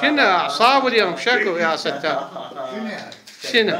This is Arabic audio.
شنو اعصاب اليوم؟ شكو يا ستار؟ شنو